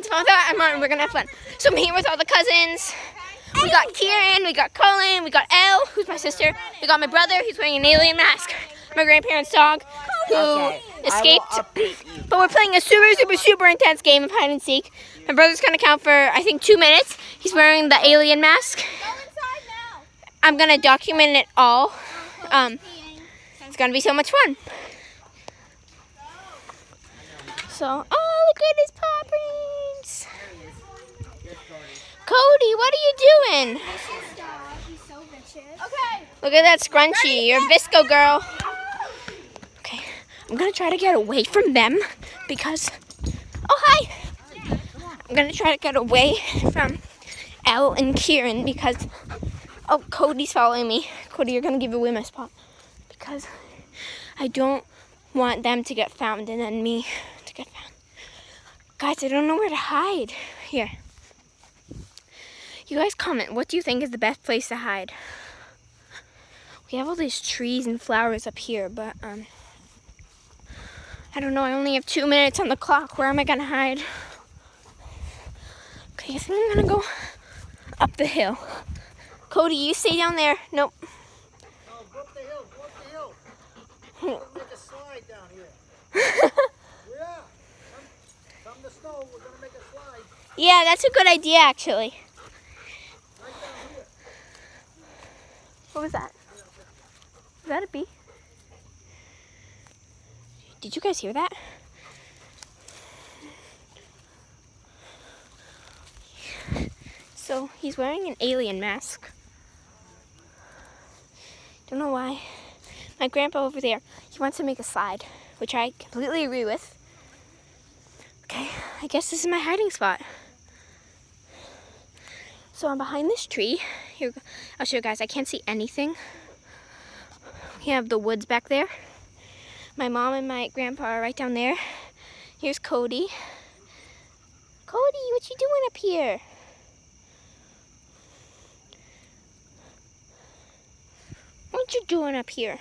that. I'm on. We're gonna have fun. So I'm here with all the cousins. We got Kieran, we got Colin, we got Elle, who's my sister. We got my brother, he's wearing an alien mask. My grandparents' dog, who Okay, escaped. I will update you. But we're playing a super, super, super intense game of hide and seek. My brother's gonna count for I think two minutes. He's wearing the alien mask. Go inside now. I'm gonna document it all. Um, it's gonna be so much fun. So, oh, look at his paw prints. Cody, what are you doing? He's so. Okay. Look at that scrunchie. You're a VSCO girl. Okay, I'm gonna try to get away from them because. Oh, hi! I'm gonna try to get away from Elle and Kieran because. Oh, Cody's following me. Cody, you're gonna give away my spot because I don't want them to get found and then me to get found. Guys, I don't know where to hide. Here. You guys comment. What do you think is the best place to hide? We have all these trees and flowers up here, but um, I don't know. I only have two minutes on the clock. Where am I gonna hide? Okay, I think I'm gonna go up the hill. Cody, you stay down there. Nope. No, go up the hill, go up the hill. Make a slide down here. Yeah. Come, come snow, we're gonna make a slide Yeah, that's a good idea, actually. right down here. What was that? Was that a bee? Did you guys hear that? So he's wearing an alien mask. Don't know why. My grandpa over there, he wants to make a slide, which I completely agree with. Okay, I guess this is my hiding spot. So I'm behind this tree. Here, I'll show you guys. I can't see anything. We have the woods back there. My mom and my grandpa are right down there. Here's Cody. Cody, what you doing up here? What you doing up here?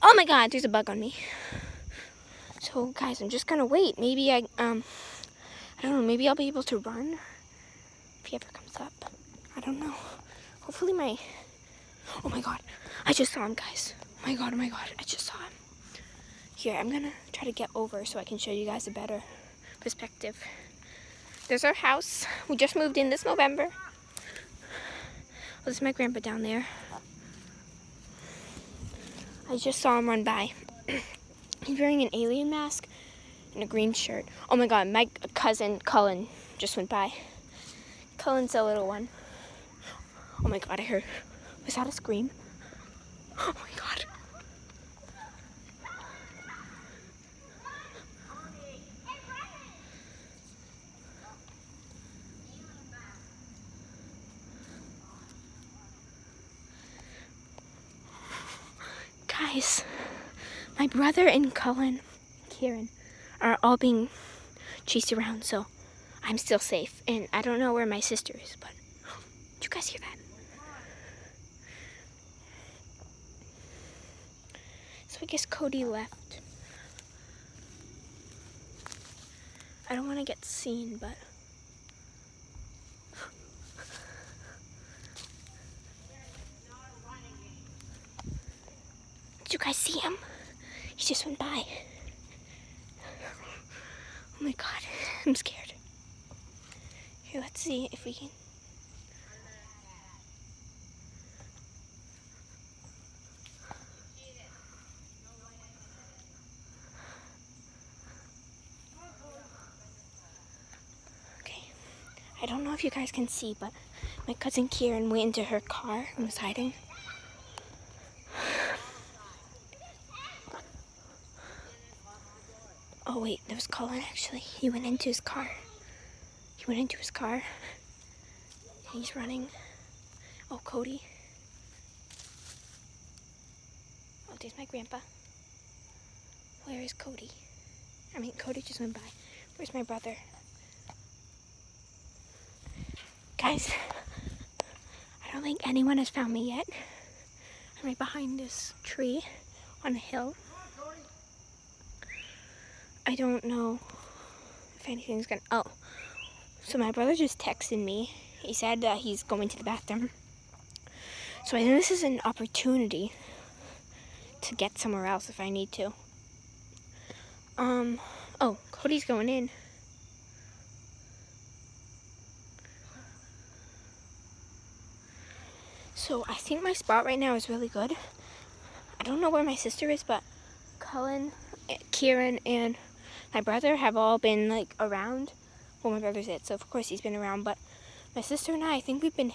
Oh my god, there's a bug on me. So guys, I'm just gonna wait. Maybe I um I don't know, maybe I'll be able to run if he ever comes up. I don't know. Hopefully my Oh my god. I just saw him, guys. Oh my god, oh my god. I just saw him. Here, I'm gonna try to get over so I can show you guys a better perspective. There's our house. We just moved in this November. Oh, this is my grandpa down there. I just saw him run by. He's wearing an alien mask and a green shirt. Oh my god, my cousin Cullen just went by. Cullen's a little one. Oh my god, I heard. Was that a scream? Oh my god. Guys, my brother and Cullen, Kieran, are all being chased around, so I'm still safe. And I don't know where my sister is, but did you guys hear that? So I guess Cody left. I don't want to get seen, but. Did you guys see him? He just went by. Oh my god, I'm scared. Here, let's see if we can. Okay. I don't know if you guys can see, but my cousin Kieran went into her car and was hiding. Oh wait, there was Colin actually. He went into his car. He went into his car. He's running. Oh, Cody. Oh, there's my grandpa. Where is Cody? I mean, Cody just went by. Where's my brother? Guys, I don't think anyone has found me yet. I'm right behind this tree on a hill. I don't know if anything's gonna. Oh, so my brother just texted me. He said that he's going to the bathroom. So I think this is an opportunity to get somewhere else if I need to. Um. Oh, Cody's going in. So I think my spot right now is really good. I don't know where my sister is, but Cullen, eh, Kieran, and my brother have all been like around. Well, my brother's it, so of course he's been around. But my sister and I, I think we've been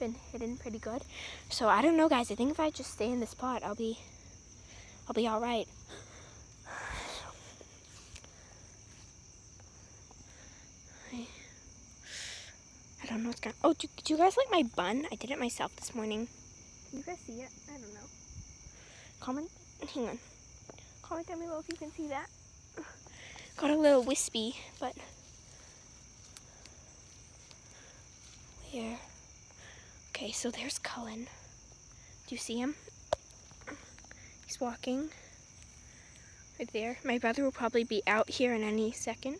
been hidden pretty good. So I don't know, guys. I think if I just stay in this spot, I'll be I'll be all right. I don't know what's going. Oh, do, do you guys like my bun? I did it myself this morning. Can you guys see it? I don't know. Comment. Hang on. Comment down below if you can see that. Got a little wispy, but where? Okay, so there's Cullen. Do you see him? He's walking right there. My brother will probably be out here in any second.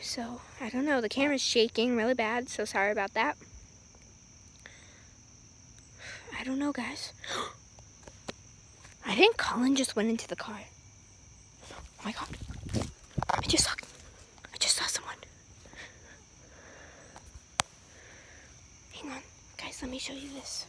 So, I don't know. The camera's shaking really bad, so sorry about that. I don't know, guys. I think Colin just went into the car. Oh my god. I just saw I just saw someone. Hang on. Guys, let me show you this.